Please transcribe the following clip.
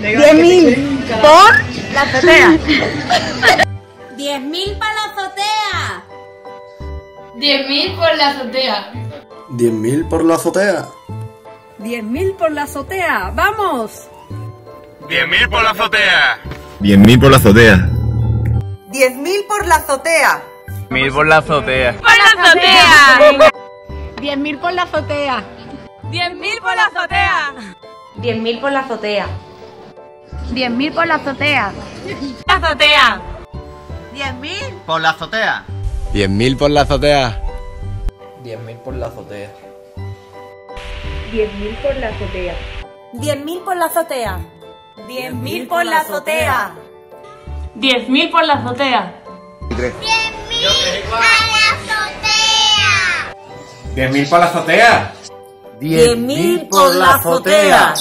10.000 por la azotea. 10.000 para la azotea. 10.000 por la azotea. 10.000 por la azotea. 10.000 por la azotea. ¡Vamos! 10.000 por la azotea. 10.000 por la azotea. 10.000 por la azotea. 10.000 por la azotea. ¡Por la azotea! 10.000 por la azotea. 10.000 por la azotea. 10.000 por la azotea. 10.000 por la azotea. La azotea. 10.000 Por la azotea. 10.000 por la azotea. 10.000 por la azotea. 10.000 por la azotea. 10.000 por la azotea. 10.000 por la azotea. 10.000 por la azotea. 10.000 por la azotea. 10.000 por la azotea.